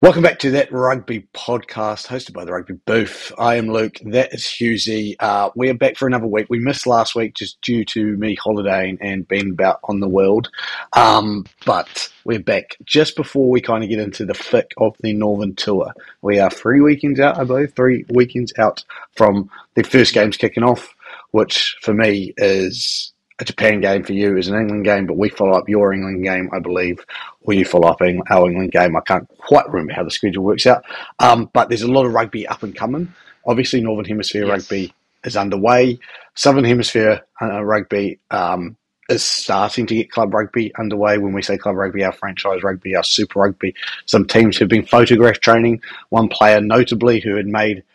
Welcome back to that rugby podcast hosted by the Rugby Booth. I am Luke. That is Husey. Uh, we are back for another week. We missed last week just due to me holidaying and being about on the world. Um, but we're back just before we kind of get into the thick of the Northern Tour. We are three weekends out, I believe, three weekends out from the first games kicking off, which for me is a Japan game for you is an England game, but we follow up your England game, I believe, or you follow up our England game. I can't quite remember how the schedule works out. Um, but there's a lot of rugby up and coming. Obviously, Northern Hemisphere yes. rugby is underway. Southern Hemisphere uh, rugby um, is starting to get club rugby underway. When we say club rugby, our franchise rugby, our super rugby, some teams have been photograph training. One player, notably, who had made –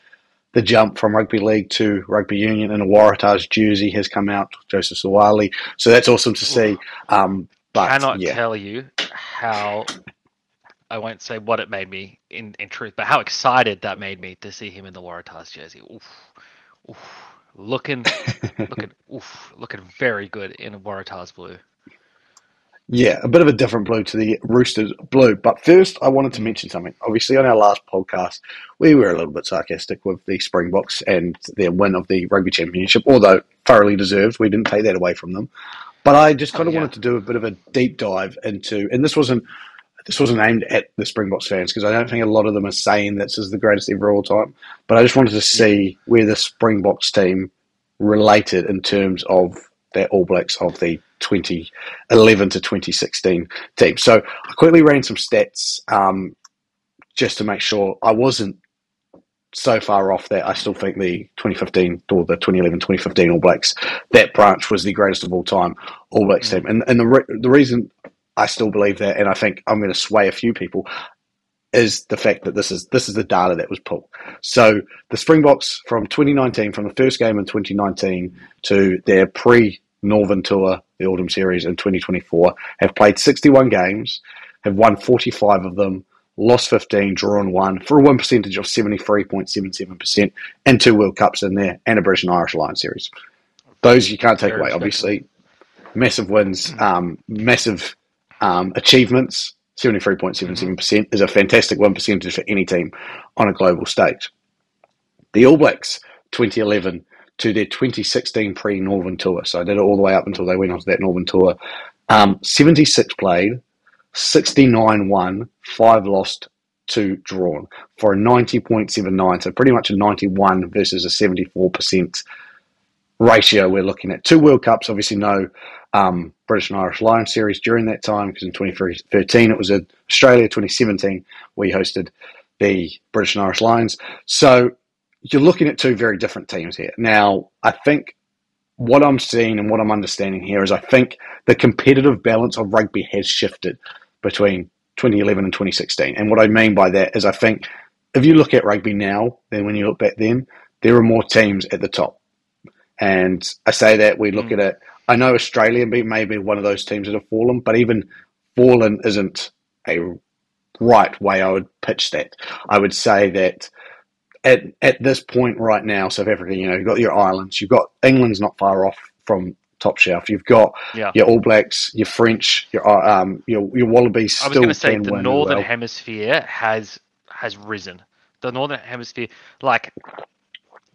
the jump from rugby league to rugby union in a Waratahs jersey has come out, Joseph Suaalii. So that's awesome to see. Um, but I cannot yeah. tell you how I won't say what it made me in, in truth, but how excited that made me to see him in the Waratahs jersey. Oof, oof, looking, looking, oof, looking very good in a Waratahs blue. Yeah, a bit of a different blue to the Roosters blue. But first, I wanted to mention something. Obviously, on our last podcast, we were a little bit sarcastic with the Springboks and their win of the Rugby Championship, although thoroughly deserved. We didn't take that away from them. But I just kind oh, of yeah. wanted to do a bit of a deep dive into, and this wasn't this wasn't aimed at the Springboks fans because I don't think a lot of them are saying this is the greatest ever all time. But I just wanted to see where the Springboks team related in terms of their All Blacks of the 2011 to 2016 team. So I quickly ran some stats um, just to make sure I wasn't so far off that I still think the 2015 or the 2011 2015 All Blacks that branch was the greatest of all time All Blacks mm. team. And and the re- the reason I still believe that, and I think I'm going to sway a few people, is the fact that this is this is the data that was pulled. So the Springboks from 2019, from the first game in 2019 to their pre Northern Tour, the Autumn Series in 2024, have played 61 games, have won 45 of them, lost 15, drawn one, for a win percentage of 73.77%, and two World Cups in there, and a British and Irish Lions Series. Those you can't take away, obviously. Massive wins, mm. um, massive um, achievements. 73.77% is a fantastic win percentage for any team on a global stage. The All Blacks 2011 to their 2016 pre Northern Tour. So I did it all the way up until they went on to that Northern Tour. Um, 76 played, 69 won, 5 lost, 2 drawn for a 90.79. So pretty much a 91 versus a 74% ratio we're looking at. Two World Cups, obviously no um, British and Irish Lions series during that time because in 2013 it was Australia, 2017 we hosted the British and Irish Lions. So you're looking at two very different teams here. Now, I think what I'm seeing and what I'm understanding here is I think the competitive balance of rugby has shifted between 2011 and 2016. And what I mean by that is I think if you look at rugby now than when you look back then, there are more teams at the top. And I say that we look mm. at it. I know Australia may be one of those teams that have fallen, but even fallen isn't a right way I would pitch that. I would say that at at this point right now, South Africa, you know, you've got your islands, you've got England's not far off from top shelf. You've got yeah. your All Blacks, your French, your uh, um, your your Wallabies. I was going to say the northern well. hemisphere has has risen. The northern hemisphere, like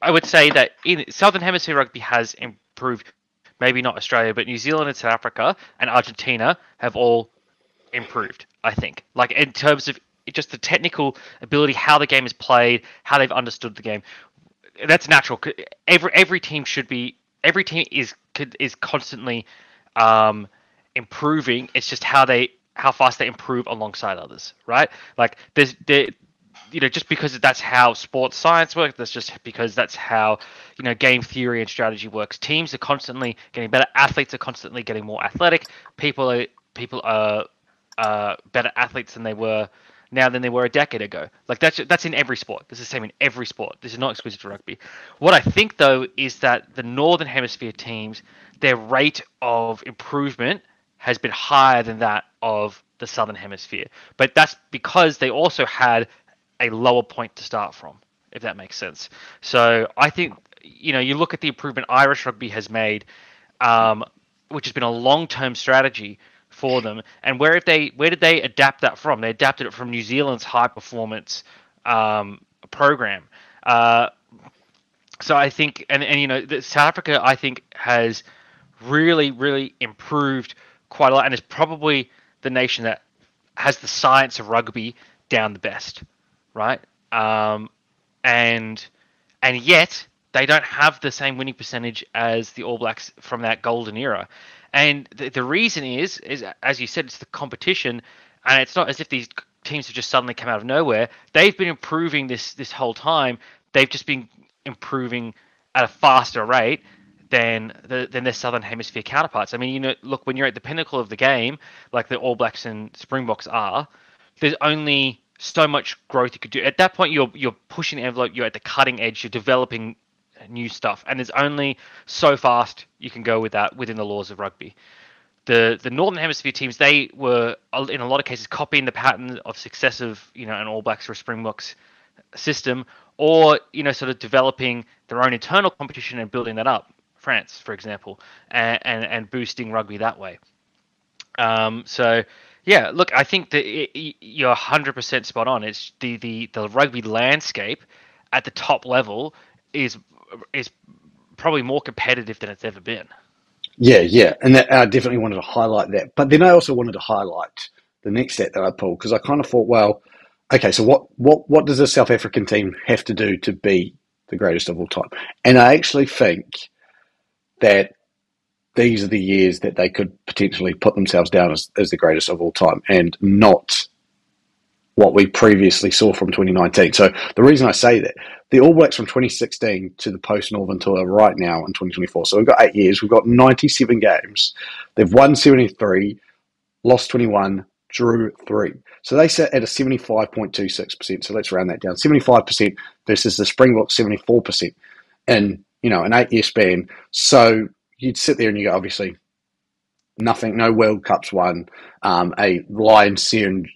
I would say that in southern hemisphere rugby has improved. Maybe not Australia, but New Zealand and South Africa and Argentina have all improved. I think, like in terms of just the technical ability, how the game is played, how they've understood the game. That's natural. Every every team should be. Every team is is constantly um, improving. It's just how they how fast they improve alongside others, right? Like there's there, you know, just because that's how sports science works, that's just because that's how you know game theory and strategy works. Teams are constantly getting better. Athletes are constantly getting more athletic. People are people are uh, better athletes than they were now than they were a decade ago. Like that's that's in every sport. This is the same in every sport. This is not exclusive to rugby. What I think though is that the northern hemisphere teams, their rate of improvement has been higher than that of the southern hemisphere. But that's because they also had a lower point to start from, if that makes sense. So I think you know you look at the improvement Irish rugby has made, um, which has been a long term strategy for them. And where if they where did they adapt that from? They adapted it from New Zealand's high performance um, program. Uh, so I think, and, and you know, South Africa, I think, has really, really improved quite a lot, and is probably the nation that has the science of rugby down the best, right? Um, and and yet they don't have the same winning percentage as the All Blacks from that golden era. And the, the reason is, is as you said, it's the competition, and it's not as if these teams have just suddenly come out of nowhere. They've been improving this this whole time. They've just been improving at a faster rate than the, than their southern hemisphere counterparts. I mean, you know, look when you're at the pinnacle of the game, like the All Blacks and Springboks are, there's only so much growth you could do. At that point, you're you're pushing the envelope. You're at the cutting edge. You're developing new stuff, and there's only so fast you can go with that within the laws of rugby. The the Northern Hemisphere teams they were in a lot of cases copying the pattern of successive you know an All Blacks or Springboks system, or you know sort of developing their own internal competition and building that up. France, for example, and and, and boosting rugby that way. Um, so yeah, look, I think that you're 100% spot on. It's the, the the rugby landscape at the top level is is probably more competitive than it's ever been. Yeah, yeah, and that, I definitely wanted to highlight that. But then I also wanted to highlight the next stat that I pulled because I kind of thought, well, okay, so what what what does the South African team have to do to be the greatest of all time? And I actually think that these are the years that they could potentially put themselves down as, as the greatest of all time, and not what we previously saw from 2019. So the reason I say that, the All Blacks from 2016 to the post Northern Tour right now in 2024. So we've got eight years. We've got 97 games. They've won 73, lost 21, drew three. So they sit at a 75.26%. So let's round that down. 75% versus the Springboks 74% in, you know, an eight year span. So you'd sit there and you go, obviously, nothing, no World Cups won, um, a Lions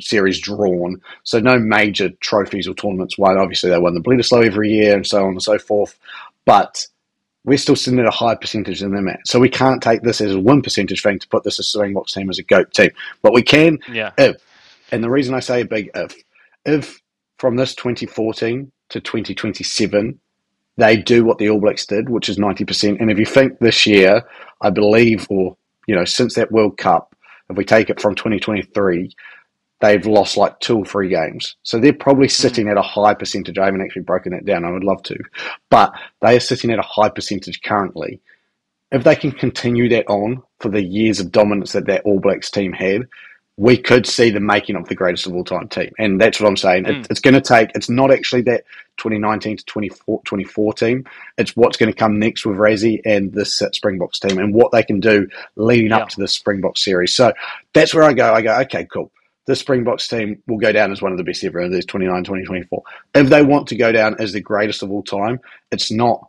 series drawn, so no major trophies or tournaments won. Obviously, they won the Bledisloe every year and so on and so forth, but we're still sitting at a high percentage than them at. So we can't take this as a one percentage thing to put this as Springboks team as a GOAT team, but we can yeah. if. And the reason I say a big if, if from this 2014 to 2027, they do what the All Blacks did, which is 90%. And if you think this year, I believe, or you know, since that World Cup, if we take it from 2023, they've lost like two or three games. So they're probably hmm. sitting at a high percentage. I haven't actually broken that down. I would love to. But they are sitting at a high percentage currently. If they can continue that on for the years of dominance that that All Blacks team had, we could see the making of the greatest of all time team. And that's what I'm saying. Mm. It, it's going to take, it's not actually that 2019 to 24, team. It's what's going to come next with Rassie and this Springboks team and what they can do leading yeah. up to the Springboks series. So that's where I go. I go, okay, cool. The Springboks team will go down as one of the best ever in these 29, 2024. If they want to go down as the greatest of all time, it's not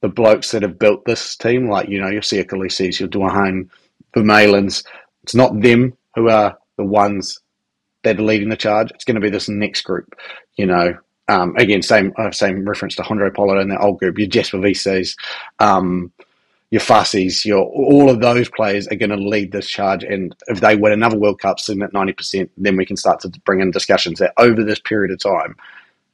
the blokes that have built this team, like, you know, you'll see a Kolisi's, you'll do a your Duane, Vermeulen's. It's not them who are the ones that are leading the charge. It's going to be this next group, you know. Um, again, same uh, same reference to Handré Pollard and the old group. Your Jasper Wiese's, um, your Fussies, your all of those players are going to lead this charge. And if they win another World Cup, sitting at ninety percent, then we can start to bring in discussions that over this period of time,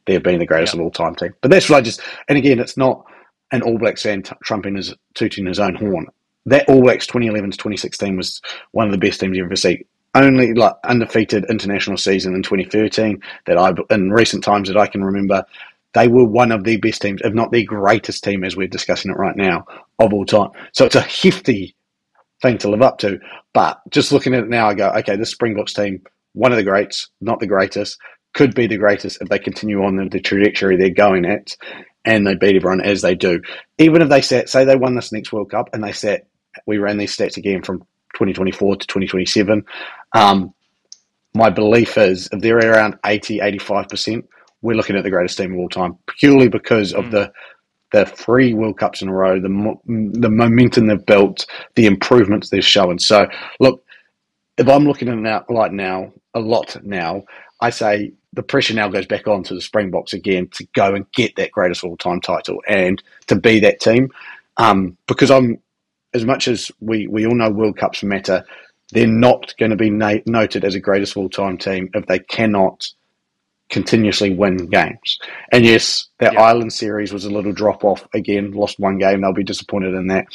they've been the greatest of all time team. But that's what I just. And again, it's not an All Blacks fan t- trumping his tooting his own horn that All Blacks 2011 to 2016 was one of the best teams you've ever see. Only like undefeated international season in 2013 that I in recent times that I can remember, they were one of the best teams, if not the greatest team as we're discussing it right now of all time. So it's a hefty thing to live up to. But just looking at it now, I go, okay, this Springboks team, one of the greats, not the greatest, could be the greatest if they continue on the, the trajectory they're going at and they beat everyone as they do. Even if they set, say they won this next World Cup and they set we ran these stats again from 2024 to 2027. Um, my belief is if they're around 80, 85%, we're looking at the greatest team of all time, purely because of mm. the the three World Cups in a row, the the momentum they've built, the improvements they've shown. So, look, if I'm looking at it right now, a lot now, I say the pressure now goes back on to the Springboks again to go and get that greatest all time title and to be that team. Um, because I'm as much as we, we all know World Cups matter, they're not going to be na- noted as a greatest of all time team if they cannot continuously win games. And yes, that Yeah. Ireland series was a little drop off again, lost one game, they'll be disappointed in that.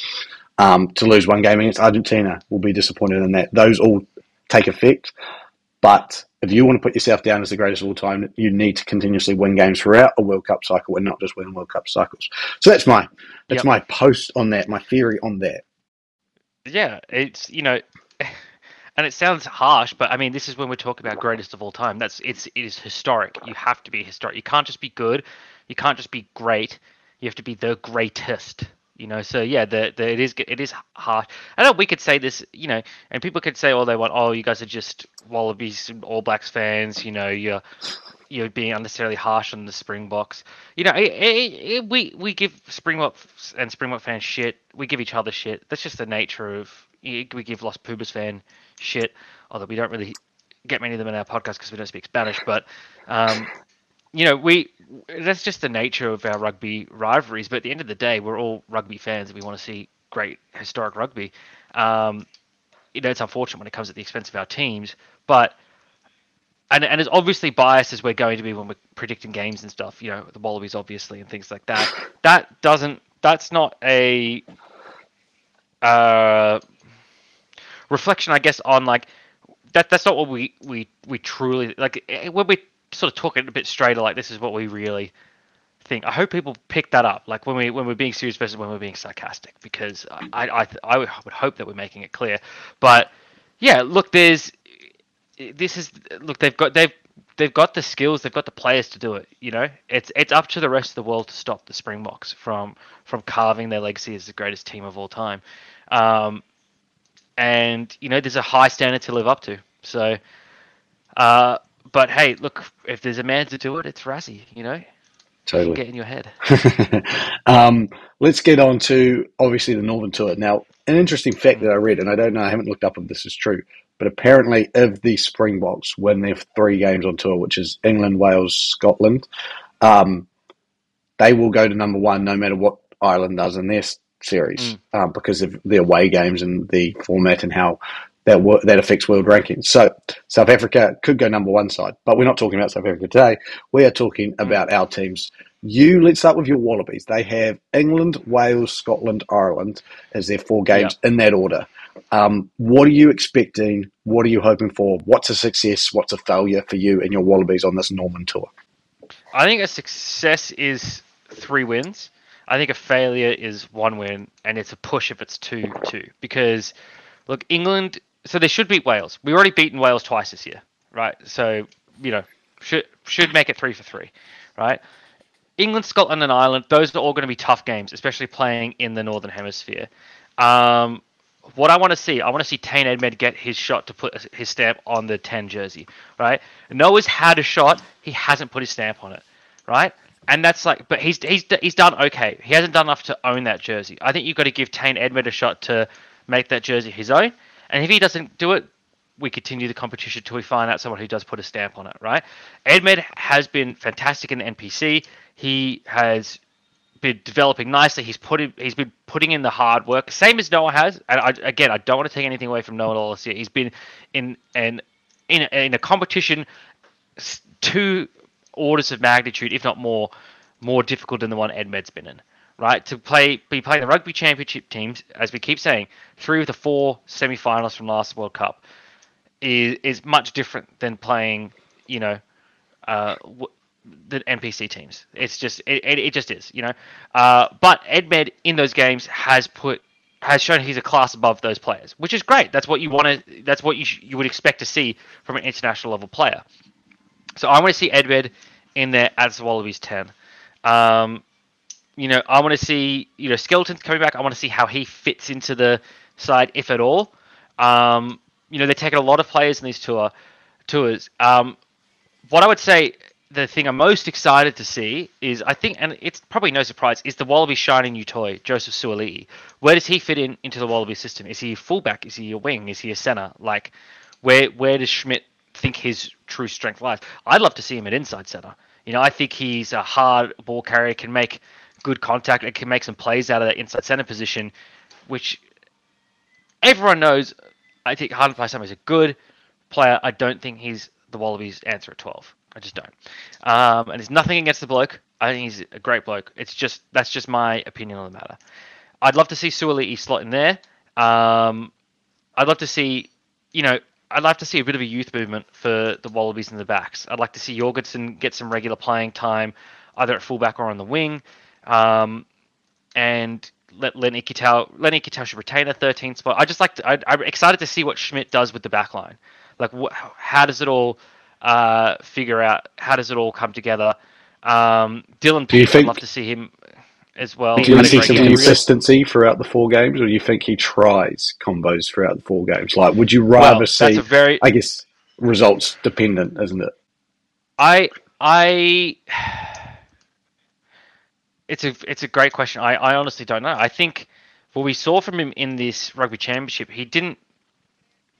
Um, to lose one game against Argentina will be disappointed in that. Those all take effect. But if you want to put yourself down as the greatest of all time, you need to continuously win games throughout a World Cup cycle and not just win World Cup cycles. So that's my that's Yep. my post on that, my theory on that. Yeah, it's you know, and it sounds harsh, but I mean, this is when we're talking about greatest of all time. That's it's it is historic. You have to be historic. You can't just be good. You can't just be great. You have to be the greatest. You know, so yeah, the, the it is it is harsh. I know we could say this, you know, and people could say all they want. Oh, you guys are just Wallabies, and All Blacks fans. You know, you're you're being unnecessarily harsh on the Springboks. You know, it, it, it, we we give Springboks and Springbok fans shit. We give each other shit. That's just the nature of. We give lost Pumas fan shit. Although we don't really get many of them in our podcast because we don't speak Spanish. But um, you know, we that's just the nature of our rugby rivalries. But at the end of the day, we're all rugby fans and we want to see great historic rugby. Um, you know, it's unfortunate when it comes at the expense of our teams, but and and as obviously biased as we're going to be when we're predicting games and stuff, you know, the Wallabies obviously and things like that. That doesn't that's not a uh reflection I guess on like that that's not what we we we truly like eh, when we sort of talk it a bit straighter like this is what we really think. I hope people pick that up like when we when we're being serious versus when we're being sarcastic because I I I would hope that we're making it clear. But yeah, look there's this is look they've got they've they've got the skills they've got the players to do it you know it's it's up to the rest of the world to stop the springboks from from carving their legacy as the greatest team of all time um, and you know there's a high standard to live up to so uh, but hey look if there's a man to do it it's Rassie you know Totally. get in your head um, let's get on to obviously the Northern Tour. Now, an interesting fact that I read, and I don't know, I haven't looked up if this is true, but apparently, if the Springboks win their three games on tour, which is England, Wales, Scotland, um, they will go to number one no matter what Ireland does in their series um, because of the away games and the format and how that that affects world rankings. So South Africa could go number one side, but we're not talking about South Africa today. We are talking about our teams. You let's start with your Wallabies. They have England, Wales, Scotland, Ireland as their four games in that order. Um, what are you expecting? What are you hoping for? What's a success? What's a failure for you and your Wallabies on this Norman tour? I think a success is three wins. I think a failure is one win, and it's a push if it's two two. Because look, England. So they should beat Wales. We've already beaten Wales twice this year, right? So you know should should make it three for three, right? England, Scotland, and Ireland. Those are all going to be tough games, especially playing in the Northern Hemisphere. Um, what I want to see, I want to see Tane Edmed get his shot to put his stamp on the 10 jersey, right? Noah's had a shot, he hasn't put his stamp on it, right? And that's like, but he's he's he's done okay. He hasn't done enough to own that jersey. I think you've got to give Tane Edmed a shot to make that jersey his own. And if he doesn't do it, we continue the competition till we find out someone who does put a stamp on it, right? Edmed has been fantastic in the NPC. He has been developing nicely. He's put in, he's been putting in the hard work, same as Noah has. And I, again, I don't want to take anything away from Noah at all this year. He's been in an in a, in a competition two orders of magnitude, if not more, more difficult than the one Edmed's been in. Right to play, be playing the rugby championship teams, as we keep saying, three of the four semi-finals from last World Cup is is much different than playing, you know, uh, the NPC teams. It's just it, it, it just is, you know. Uh, but Edmed in those games has put has shown he's a class above those players, which is great. That's what you want to. That's what you sh- you would expect to see from an international level player. So I want to see Edmed in there as Wallabies ten. Um, you know, I want to see you know Skelton's coming back. I want to see how he fits into the side, if at all. Um, you know, they're taking a lot of players in these tour tours. Um, what I would say, the thing I'm most excited to see is, I think, and it's probably no surprise, is the Wallaby shining new toy, Joseph Suaalii. Where does he fit in into the Wallaby system? Is he a fullback? Is he a wing? Is he a center? Like, where where does Schmidt think his true strength lies? I'd love to see him at inside center. You know, I think he's a hard ball carrier, can make good contact, and can make some plays out of that inside center position, which everyone knows I think Hunter Paisami is a good player. I don't think he's the Wallabies' answer at 12. I just don't. Um, and there's nothing against the bloke. I think he's a great bloke. It's just that's just my opinion on the matter. I'd love to see Suaalii slot in there. Um, I'd love to see, you know, I'd like to see a bit of a youth movement for the Wallabies in the backs. I'd like to see Jorgensen get some regular playing time, either at fullback or on the wing, um, and let Len Ikitau, Len Ikitau should retain a 13 spot. I just like to, I, I'm excited to see what Schmidt does with the back line. Like, wh- how does it all uh, figure out? How does it all come together? Um, Dylan Do you Pietsch, I'd love to see him as well. Do you see some consistency throughout the four games, or do you think he tries combos throughout the four games? Like, would you rather Well, see? very I guess results dependent, isn't it? I I it's a it's a great question. I, I honestly don't know. I think what we saw from him in this rugby championship, he didn't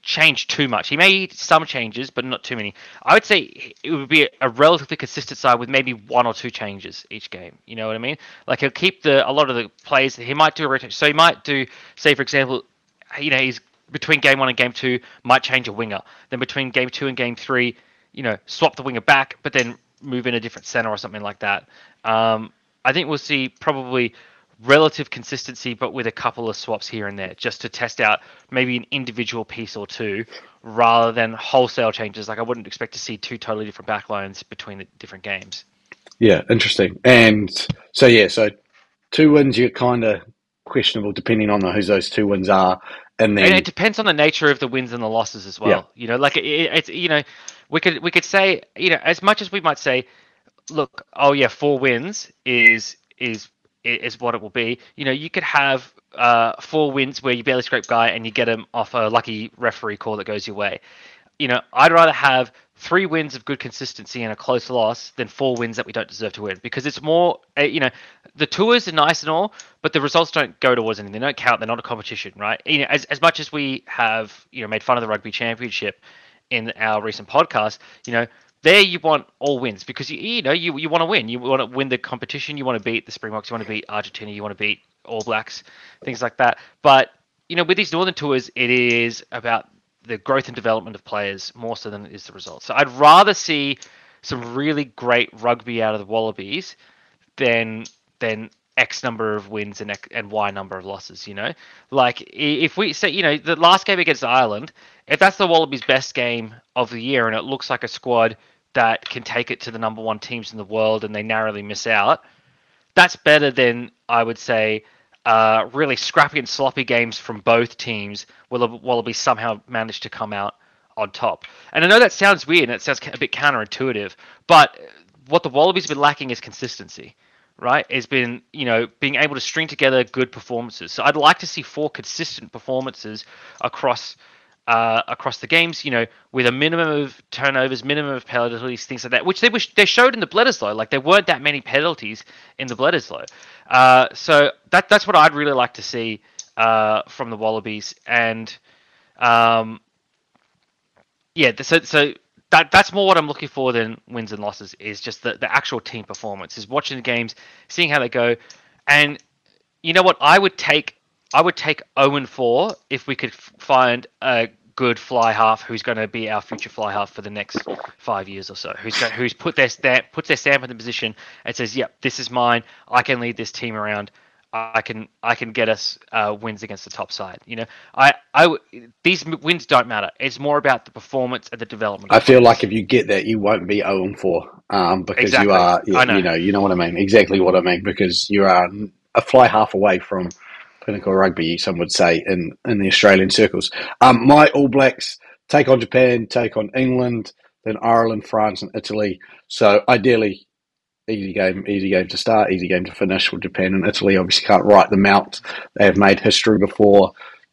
change too much. He made some changes, but not too many. I would say it would be a relatively consistent side with maybe one or two changes each game. You know what I mean? Like he'll keep the a lot of the plays. He might do a rotation. So he might do, say for example, you know, he's between game one and game two might change a winger. Then between game two and game three, you know, swap the winger back, but then move in a different center or something like that. Um, I think we'll see probably relative consistency, but with a couple of swaps here and there, just to test out maybe an individual piece or two, rather than wholesale changes. Like I wouldn't expect to see two totally different backlines between the different games. Yeah, interesting. And so yeah, so two wins you're kind of questionable depending on who those two wins are, and then and it depends on the nature of the wins and the losses as well. Yeah. You know, like it, it's you know, we could we could say you know as much as we might say, look, oh yeah, four wins is is is what it will be. You know, you could have uh, four wins where you barely scrape guy and you get him off a lucky referee call that goes your way. You know, I'd rather have three wins of good consistency and a close loss than four wins that we don't deserve to win because it's more, uh, you know, the tours are nice and all, but the results don't go towards anything. They don't count. They're not a competition, right? You know, as, as much as we have, you know, made fun of the rugby championship in our recent podcast, you know, there you want all wins because you you know you you want to win. You want to win the competition. You want to beat the Springboks. You want to beat Argentina. You want to beat All Blacks, things like that. But you know, with these northern tours, it is about the growth and development of players more so than it is the results. So I'd rather see some really great rugby out of the Wallabies than than X number of wins and X, and Y number of losses. You know, like if we say you know the last game against Ireland, if that's the Wallabies' best game of the year and it looks like a squad that can take it to the number one teams in the world and they narrowly miss out, that's better than I would say uh, really scrappy and sloppy games from both teams the Wallabies somehow managed to come out on top. And I know that sounds weird and it sounds a bit counterintuitive, but what the Wallabies have been lacking is consistency, right? It's been, you know, being able to string together good performances. So I'd like to see four consistent performances across uh, across the games, you know, with a minimum of turnovers, minimum of penalties, things like that, which they wish they showed in the Bledisloe. Like there weren't that many penalties in the Bledisloe. Uh, so that that's what I'd really like to see uh, from the Wallabies. And um, yeah, so so that that's more what I'm looking for than wins and losses. Is just the the actual team performance. Is watching the games, seeing how they go, and you know what? I would take I would take 0 and 4 if we could f- find a good fly half who's going to be our future fly half for the next five years or so. Who's go, who's put their stamp puts their stamp in the position and says, "Yep, this is mine. I can lead this team around. I can I can get us uh, wins against the top side." You know, I I w- these m- wins don't matter. It's more about the performance and the development. I feel like if you get that, you won't be 0 and 4 um, because Exactly. you are, I know. you know, you know what I mean. Exactly what I mean because you are a fly half away from pinnacle rugby. Some would say in in the Australian circles. Um, my All Blacks take on Japan, take on England, then Ireland, France, and Italy. So ideally. Easy game, easy game to start, easy game to finish with Japan and Italy. Obviously, can't write them out. They have made history before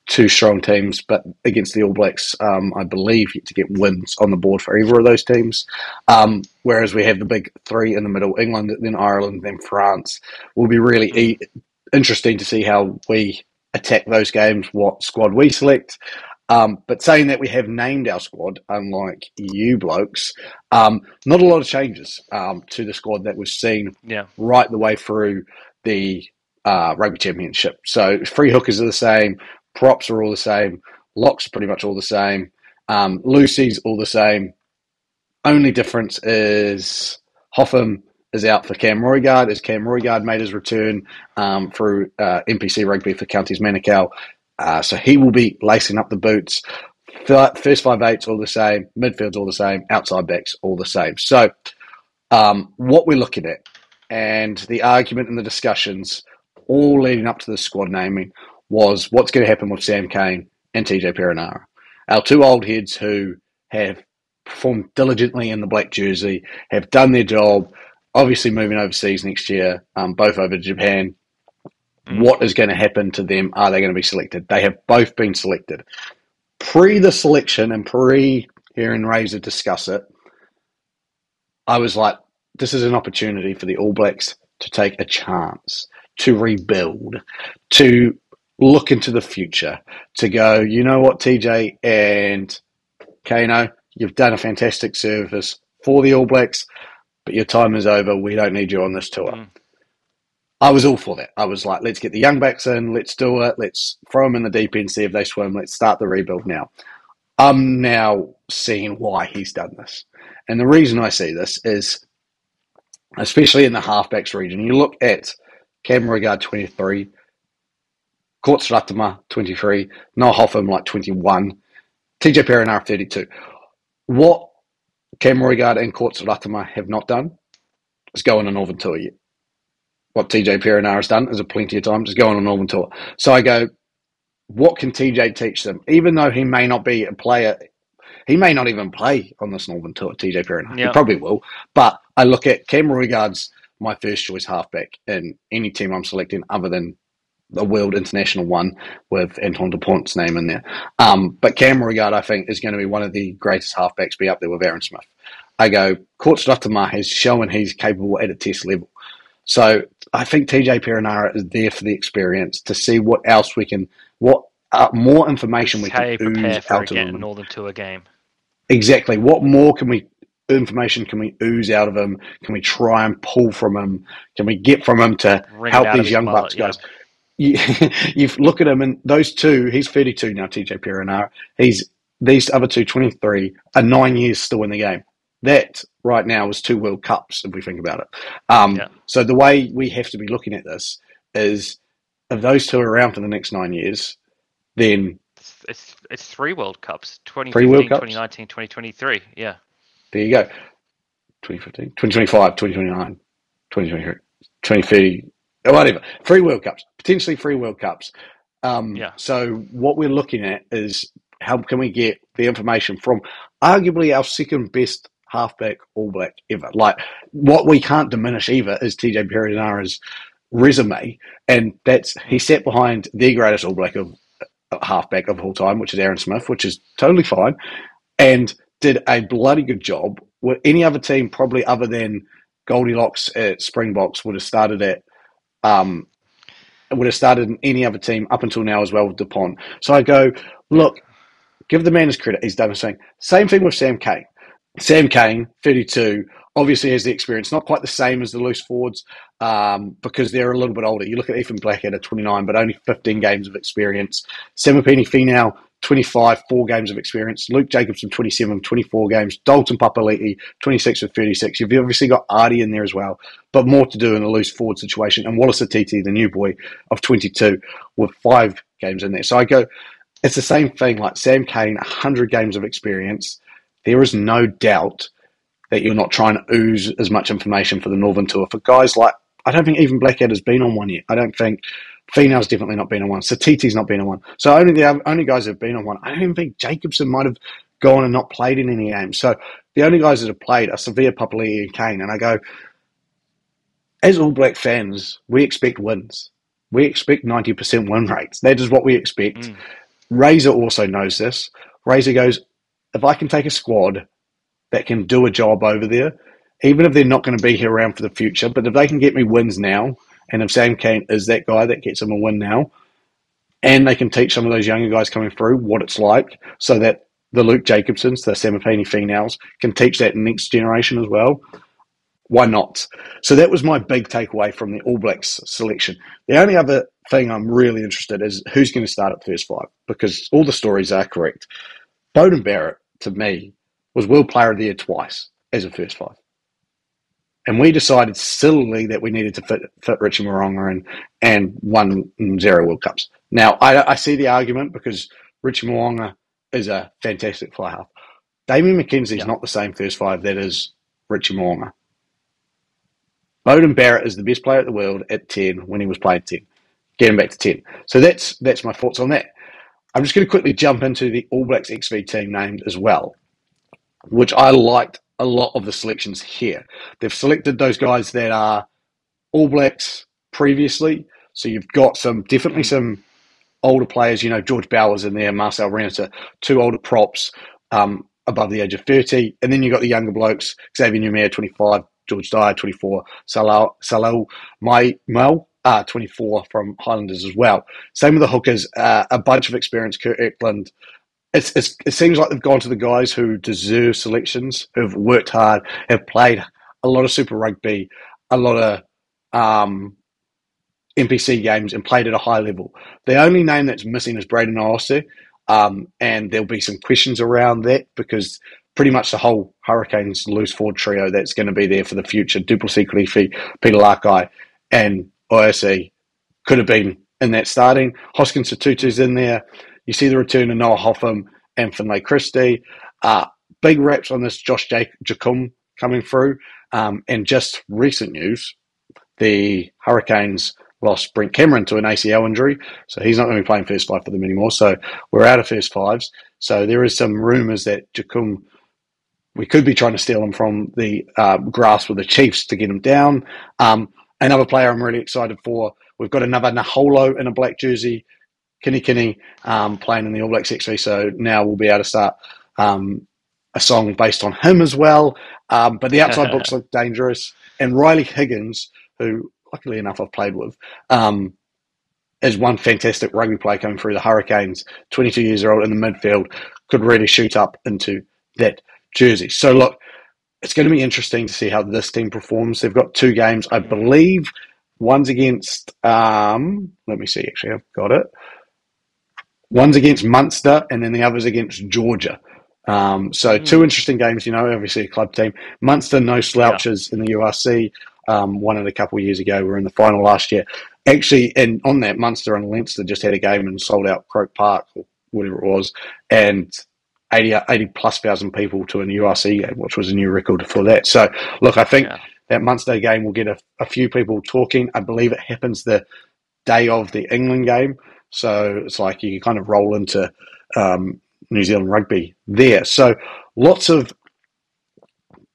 two strong teams, but against the All Blacks, um, I believe yet to get wins on the board for either of those teams. Um, whereas we have the big three in the middle: England, then Ireland, then France. Will be really e- interesting to see how we attack those games, what squad we select. Um, but saying that we have named our squad, unlike you blokes, um, not a lot of changes um, to the squad that was seen yeah, right the way through the uh, rugby championship. So free hookers are the same, props are all the same. Locks pretty much all the same. Um, Lucy's all the same. Only difference is Hotham is out for Cam Roigard as Cam Roigard made his return um, through uh, NPC rugby for Counties Manukau. Uh, so he will be lacing up the boots. First five eights all the same, midfield's all the same, outside backs all the same. So um, what we're looking at and the argument and the discussions all leading up to the squad naming was what's going to happen with Sam Cane and TJ Perenara. Our two old heads who have performed diligently in the black jersey, have done their job, obviously moving overseas next year, um, both over to Japan. Mm. What is going to happen to them? Are they going to be selected? They have both been selected. Pre the selection and pre hearing Razor discuss it, I was like, this is an opportunity for the All Blacks to take a chance, to rebuild, to look into the future, to go, you know what, TJ and Kano, you've done a fantastic service for the All Blacks, but your time is over. We don't need you on this tour. Mm. I was all for that. I was like, let's get the young backs in, let's do it, let's throw them in the deep end, see if they swim, let's start the rebuild now. I'm now seeing why he's done this. And the reason I see this is, especially in the halfbacks region, you look at Cam Roigard 23, Cortez 23, Noah Hotham like 21, TJ Perenara 32. What Cam Roigard and Cortez have not done is go on a Northern Tour yet. What TJ Perenara has done is a plenty of times is go on a Northern Tour. So I go, what can TJ teach them? Even though he may not be a player, he may not even play on this Northern Tour, TJ Perenara. Yep. He probably will. But I look at Cam Roigard's my first choice halfback in any team I'm selecting other than the World International one with Antoine Dupont's name in there. Um, but Cam Roigard, I think, is going to be one of the greatest halfbacks, be up there with Aaron Smith. I go, Cortez Ratima has shown he's capable at a test level. So I think TJ Perenara is there for the experience to see what else we can, what uh, more information we can ooze out of him. Northern Tour game. Exactly. What more can we information can we ooze out of him? Can we try and pull from him? Can we get from him to Ring help these young bucks guys? Yeah you, you look at him and those two, he's 32 now, TJ Perenara. He's these other two, 23, are nine years still in the game. That right now is two World Cups, if we think about it. Um, yeah. So the way we have to be looking at this is if those two are around for the next nine years, then it's it's, it's three World Cups 2015, World Cups. 2019, 2023. Yeah. There you go. 2015, 2025, 2029, 2023, 2030, whatever. Three World Cups, potentially three World Cups. Um, yeah. So what we're looking at is how can we get the information from arguably our second best halfback All Black ever. Like what we can't diminish either is TJ Perenara's resume, and that's he sat behind the greatest All Black of uh, halfback of all time, which is Aaron Smith, which is totally fine, and did a bloody good job. With any other team, probably other than Goldilocks at Springboks, would have started at um, would have started in any other team up until now as well with Dupont. So I go, look, give the man his credit. He's done his thing. Same thing with Sam Cane. Sam Cane, 32, obviously has the experience, not quite the same as the loose forwards um, because they're a little bit older. You look at Ethan Blackadder at 29, but only 15 games of experience. Samipeni Finau, 25, four games of experience. Luke Jacobson, 27, 24 games. Dalton Papali'i, 26 with 36. You've obviously got Ardie in there as well, but more to do in a loose forward situation. And Wallace Sititi, the new boy of 22, with five games in there. So I go, it's the same thing like Sam Cane, 100 games of experience. There is no doubt that you're not trying to ooze as much information for the Northern Tour. For guys like, I don't think even Blackadder's been on one yet. I don't think Finau's definitely not been on one. Sititi's not been on one. So only the only guys that have been on one. I don't even think Jacobson might have gone and not played in any games. So the only guys that have played are Savea, Papali'i, and Cane. And I go, as All Black fans, we expect wins. We expect 90% win rates. That is what we expect. Mm. Razor also knows this. Razor goes, if I can take a squad that can do a job over there, even if they're not going to be here around for the future, but if they can get me wins now, and if Sam Cane is that guy that gets them a win now, and they can teach some of those younger guys coming through what it's like, so that the Luke Jacobsons, the Samipeni Finaus, can teach that next generation as well. why not? So that was my big takeaway from the All Blacks selection. The only other thing I'm really interested in is who's going to start at first five because all the stories are correct. Beauden Barrett, to me, was World Player of the Year twice as a first five. And we decided sillily that we needed to fit, fit Richie Mo'unga and, and won zero World Cups. Now, I, I see the argument because Richie Mo'unga is a fantastic fly half. Damian McKenzie is yeah. not the same first five that is Richie Mo'unga. Beauden Barrett is the best player at the world at 10 when he was playing 10. Get him back to 10. So that's that's my thoughts on that. I'm just going to quickly jump into the All Blacks XV team named as well, which I liked a lot of the selections here. They've selected those guys that are All Blacks previously. So you've got some definitely some older players. You know, George Bowers in there, Marcel Renata, two older props um, above the age of 30. And then you've got the younger blokes, Xavier Numia, 25, George Dyer, 24, Salah, Salah Mai Mel, uh, 24 from Highlanders as well. Same with the hookers, uh, a bunch of experience, Kurt Eklund. It's, it's, it seems like they've gone to the guys who deserve selections, who've worked hard, have played a lot of Super Rugby, a lot of um, NPC games, and played at a high level. The only name that's missing is Braden Iose, um, and there'll be some questions around that because pretty much the whole Hurricanes loose forward trio that's going to be there for the future. Duplessis, Kirifi, Peter Lakai, and Iose could have been in that starting. Hoskins Sotutu's in there. You see the return of Noah Hotham and Finlay Christie. Uh, big raps on this Josh Jacomb coming through. Um, and just recent news, the Hurricanes lost Brett Cameron to an ACL injury, so he's not going to be playing first five for them anymore. So we're out of first fives. So there is some rumours that Jacomb we could be trying to steal him from the uh, grasp of the Chiefs to get him down. Um, another player I'm really excited for. We've got another Naholo in a black jersey, Kini Kini, um, playing in the All Blacks XV. So now we'll be able to start um, a song based on him as well. Um, but the outside books look dangerous. And Riley Higgins, who luckily enough I've played with, um, is one fantastic rugby player coming through the Hurricanes, 22 years old in the midfield, could really shoot up into that jersey. So look, it's going to be interesting to see how this team performs. They've got two games, I believe. One's against, um, let me see, actually, I've got it. One's against Munster, and then the other's against Georgia. Um, so mm. two interesting games, you know, obviously a club team. Munster, no slouches yeah. in the URC. Um, won it a couple of years ago. We were in the final last year. Actually, and on that, Munster and Leinster just had a game and sold out Croke Park or whatever it was. And 80, 80 plus thousand people to a URC game, which was a new record for that. So, look, I think yeah. that Munster game will get a, a, few people talking. I believe it happens the day of the England game. So it's like you kind of roll into um, New Zealand rugby there. So lots of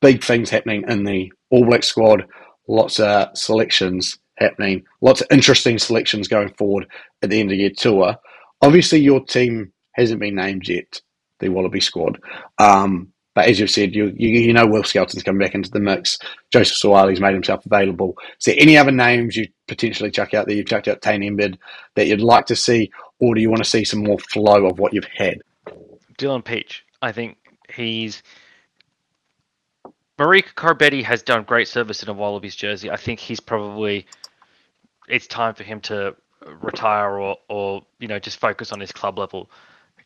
big things happening in the All Black squad, lots of selections happening, lots of interesting selections going forward at the end of your tour. Obviously, your team hasn't been named yet the Wallaby squad. Um, but as you've said, you, you, you know Will Skelton's coming back into the mix. Joseph Suaalii's made himself available. Is there any other names you potentially chuck out there? You've chucked out Tane Edmed that you'd like to see, or do you want to see some more flow of what you've had? Dylan Pietsch. I think he's Marika Koroibete has done great service in a Wallabies jersey. I think he's probably it's time for him to retire or or you know just focus on his club level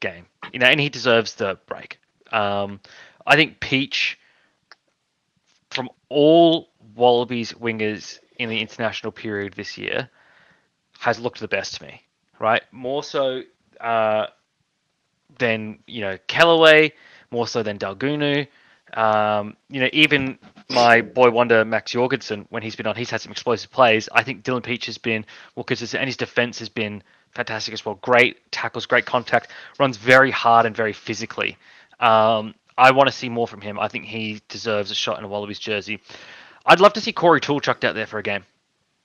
game. You know, and he deserves the break. Um, I think Pietsch, from all Wallabies wingers in the international period this year, has looked the best to me. Right, more so uh, than you know Kellaway, more so than Daugunu. Um, you know, even my boy wonder Max Jorgensen, when he's been on, he's had some explosive plays. I think Dylan Pietsch has been well consistent, and his defense has been fantastic as well. Great tackles, great contact, runs very hard and very physically. Um, I want to see more from him. I think he deserves a shot in a Wallabies jersey. I'd love to see Corey Toole chucked out there for a game,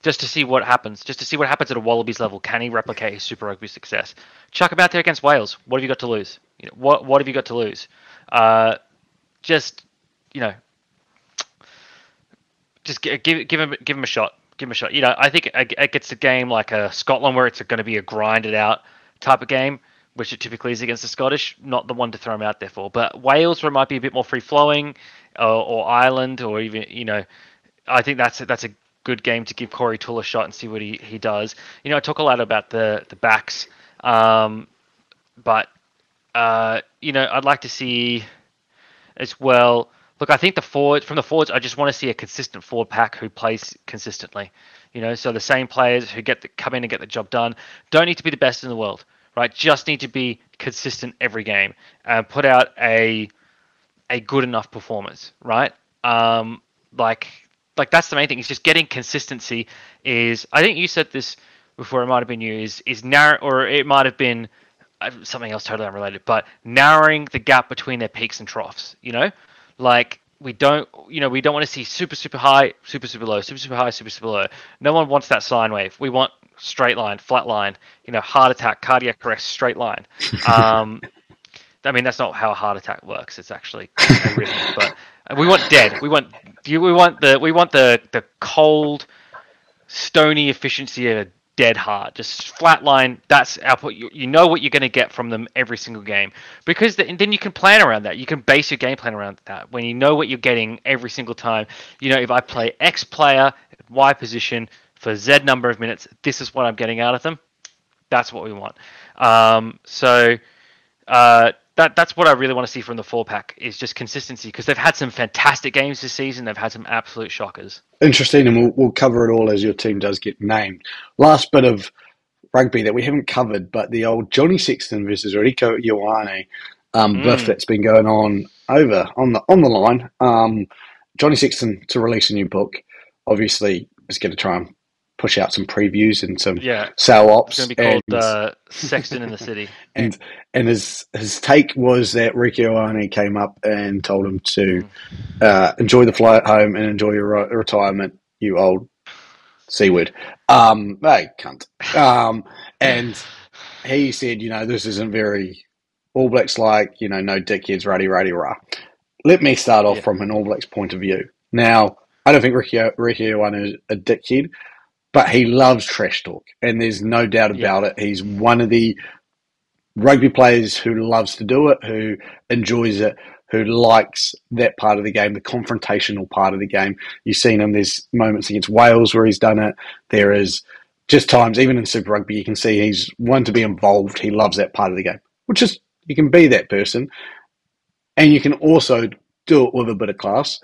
just to see what happens. Just to see what happens at a Wallabies level. Can he replicate his Super Rugby success? Chuck him out there against Wales. What have you got to lose? You know, what What have you got to lose? Uh, just you know, just give give him give him a shot give him a shot. You know, I think it gets a game like a Scotland where it's going to be a grinded out type of game, which it typically is against the Scottish. Not the one to throw him out there for. But Wales, where it might be a bit more free flowing, or, or Ireland, or even you know, I think that's a, that's a good game to give Corey Toole a shot and see what he, he does. You know, I talk a lot about the the backs, um, but uh, you know, I'd like to see as well. Look, I think the forward from the forwards, I just want to see a consistent forward pack who plays consistently. You know, so the same players who get the come in and get the job done don't need to be the best in the world, right? Just need to be consistent every game and put out a a good enough performance, right? Um, like like that's the main thing. It's just getting consistency. Is I think you said this before. It might have been you. Is is narrow or it might have been uh, something else totally unrelated. But narrowing the gap between their peaks and troughs. You know, like we don't you know we don't want to see super super high super super low super super high super super low no one wants that sine wave we want straight line flat line you know heart attack cardiac arrest straight line um, i mean that's not how a heart attack works it's actually rhythm but we want dead we want we want the we want the the cold stony efficiency of a dead heart. just flat line. That's output. You, you know what you're going to get from them every single game because the, then you can plan around that. You can base your game plan around that when you know what you're getting every single time. You know, if I play X player Y position for Z number of minutes, this is what I'm getting out of them. That's what we want. Um, so uh, that that's what I really want to see from the four pack is just consistency because they've had some fantastic games this season. They've had some absolute shockers. Interesting, and we'll, we'll cover it all as your team does get named. Last bit of rugby that we haven't covered, but the old Johnny Sexton versus Rieko Ioane um, mm. biff that's been going on over on the on the line. Um, Johnny Sexton to release a new book, obviously is going to try and push out some previews and some yeah. sale ops. It's going to be called and, uh, Sexton in the City. And and his his take was that Rieko Ioane came up and told him to mm. uh, enjoy the flight home and enjoy your retirement, you old c word. Um, hey, cunt. Um, and he said, you know, this isn't very All Blacks like, you know, no dickheads, ruddy, ruddy, rah. Let me start off yeah. from an All Blacks point of view. Now, I don't think Rieko, Rieko Ioane is a dickhead but he loves trash talk, and there's no doubt about yeah. it. He's one of the rugby players who loves to do it, who enjoys it, who likes that part of the game, the confrontational part of the game. You've seen him. There's moments against Wales where he's done it. There is just times, even in Super Rugby, you can see he's one to be involved. He loves that part of the game, which is you can be that person, and you can also do it with a bit of class.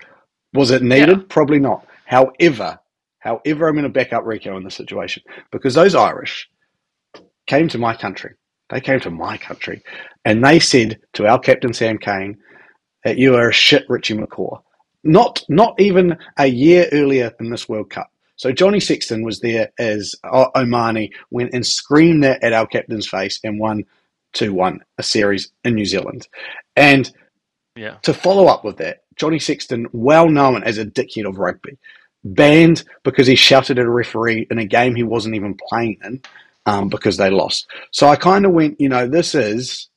Was it needed? Yeah. Probably not. However, However, I'm going to back up Rieko in this situation because those Irish came to my country. They came to my country and they said to our captain Sam Cane that you are a shit Richie McCaw. Not not even a year earlier than this World Cup. So Johnny Sexton was there as uh, O'Mahony went and screamed that at our captain's face and won 2-1 a series in New Zealand. And yeah. to follow up with that, Johnny Sexton, well known as a dickhead of rugby, banned because he shouted at a referee in a game he wasn't even playing in um, because they lost. So I kind of went, you know, this is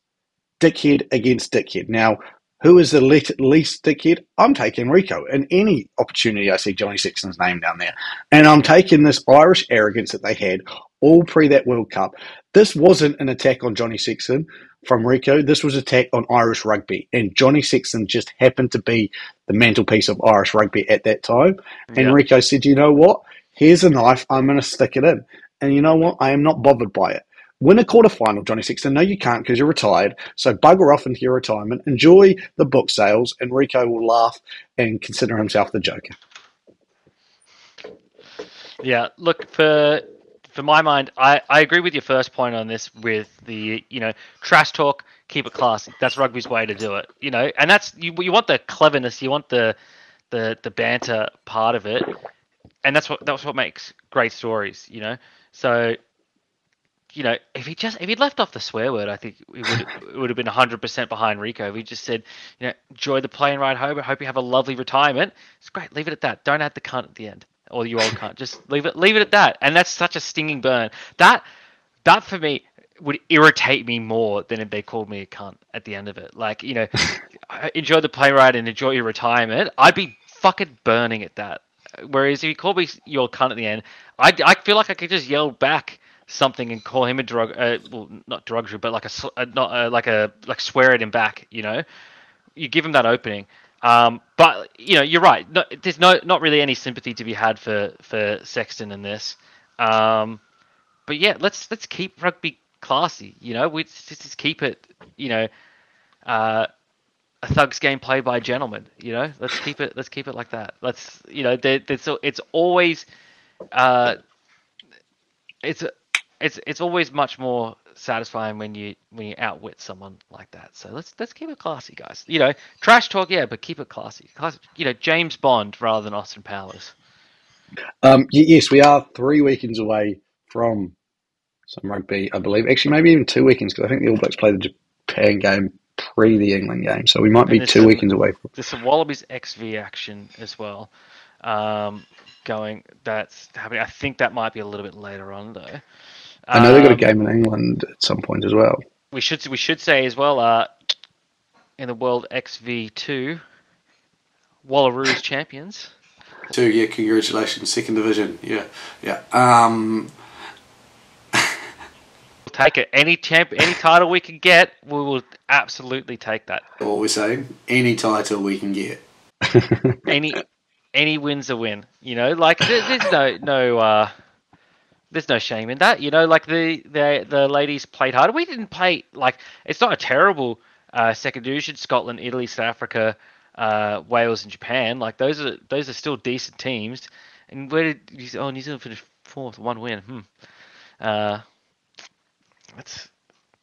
dickhead against dickhead. Now, who is the least dickhead? I'm taking Rieko In any opportunity, I see Johnny Sexton's name down there. And I'm taking this Irish arrogance that they had all pre that World Cup. This wasn't an attack on Johnny Sexton from Rieko. This was attack on Irish rugby, and Johnny Sexton just happened to be the mantelpiece of Irish rugby at that time. And yeah. Rieko said, "You know what? Here's a knife. I'm going to stick it in." And you know what? I am not bothered by it. Win a quarter final, Johnny Sexton. No, you can't because you're retired. So bugger off into your retirement. Enjoy the book sales, and Rieko will laugh and consider himself the Joker. Yeah, look for for my mind, I, I agree with your first point on this with the, you know, trash talk, keep it classy. That's rugby's way to do it, you know, and that's, you, you want the cleverness, you want the, the, the banter part of it. And that's what, that's what makes great stories, you know? So, you know, if he just, if he'd left off the swear word, I think it would, it would have been 100% behind Rieko. If he just said, you know, enjoy the plane ride home. I hope you have a lovely retirement. It's great. Leave it at that. Don't add the cunt at the end or you old cunt. Just leave it leave it at that. And that's such a stinging burn. That that for me would irritate me more than if they called me a cunt at the end of it. Like, you know, enjoy the play ride and enjoy your retirement. I'd be fucking burning at that. Whereas if you called me your cunt at the end, I, I feel like I could just yell back something and call him a drug, uh, well, not derogatory, but like a, uh, not uh, like a like swear at him back. You know, you give him that opening. Um, but you know, you're right. No, there's no not really any sympathy to be had for for Sexton in this. Um, but yeah, let's let's keep rugby classy. You know, we just, just keep it. You know, uh, a thugs game played by a gentleman. You know, let's keep it. Let's keep it like that. Let's you know, there's it's always, uh, it's it's it's always much more satisfying when you when you outwit someone like that. So let's let's keep it classy, guys. You know, trash talk, yeah, but keep it classy. Class, you know, James Bond rather than Austin Powers. Um, yes, we are three weekends away from some rugby, I believe. Actually, maybe even two weekends because I think the All Blacks play the Japan game pre the England game, so we might be two some- weekends away. From, There's some Wallabies XV action as well. Um, going that's happening. I think that might be a little bit later on though. I know they've got a Um, game in England at some point as well. We should we should say as well. Uh, in the World XV2, Wallaroos champions. Two, yeah, congratulations, second division, yeah, yeah. Um, We'll take it. Any champ, any title we can get, we will absolutely take that. what we're saying, any title we can get. Any any win's a win. You know, like there, there's no no uh, there's no shame in that. You know, like the the the ladies played hard. We didn't play like it's not a terrible uh, second division. Scotland, Italy, South Africa, uh, Wales, and Japan. Like those are those are still decent teams. And where did you say, oh New Zealand finished fourth, one win. Hmm. Uh, that's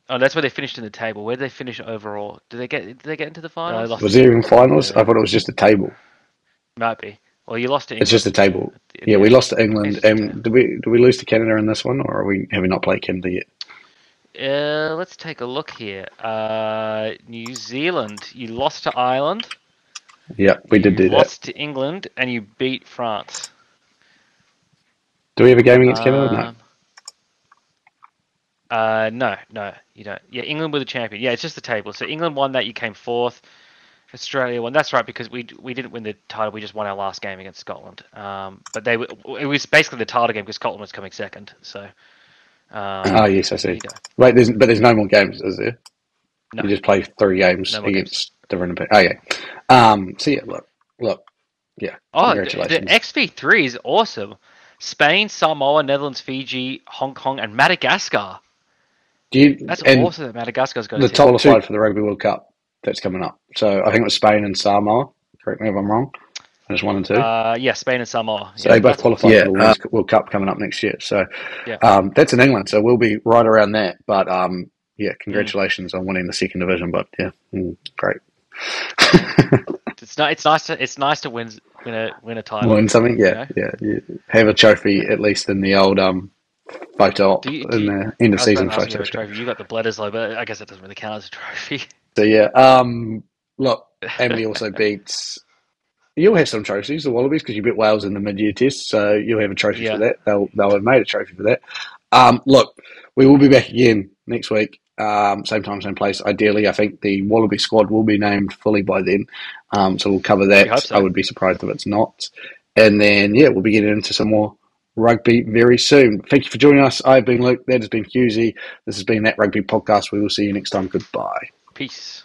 oh that's where they finished in the table. Where did they finish overall? Did they get did they get into the finals? lost Was there even finals? I thought it was just a table. Might be. Well, you lost it. It's just a table. Yeah, we lost to England. A And did we did we lose to Canada in this one, or are we have we not played Canada yet? Uh, let's take a look here. Uh, New Zealand, you lost to Ireland. Yeah, we did do that. lost to England, and you beat France. Do we have a game against Canada? No. Um, Uh, no, no, you don't. Yeah, England were the champion. Yeah, it's just the table. So England won that. You came fourth. Australia won. That's right because we we didn't win the title. We just won our last game against Scotland. Um, but they it was basically the title game because Scotland was coming second. So. Um, Oh yes, I see. Wait, there's but there's no more games, is there? No. You just play three games No more against different. Oh yeah. Um. So yeah, look, look. Yeah. Oh, the, the Congratulations. XV3 is awesome. Spain, Samoa, Netherlands, Fiji, Hong Kong, and Madagascar. Do you, That's awesome that Madagascar's got the a team. top qualified for the Rugby World Cup that's coming up. So I think it was Spain and Samoa. Correct me if I'm wrong. I just one and two. Uh, yeah, Spain and Samoa. So yeah, they both that's- qualify Yeah, for the Women's World Cup coming up next year. So Yeah. um, that's in England. So we'll be right around that. But um, yeah, congratulations on winning the second division. But yeah, mm, great. It's not. It's nice to. It's nice to win win a win a title. Win something, yeah, yeah, You Have a trophy at least in the old um, photo op Do you- do in you- the end of season about to ask you photo. trophy. You got the Bledisloe, but I guess it doesn't really count as a trophy. So yeah, um, look, Emily also beats. You'll have some trophies, the Wallabies, because you beat Wales in the mid-year test, so you'll have a trophy Yeah. for that. They'll they'll have made a trophy for that. Um, look, we will be back again next week, um, same time, same place. Ideally, I think the Wallaby squad will be named fully by then, um, so we'll cover that. So. I would be surprised if it's not. And then yeah, we'll be getting into some more rugby very soon. Thank you for joining us. I've been Luke. That has been Husey. This has been that rugby podcast. We will see you next time. Goodbye. Peace.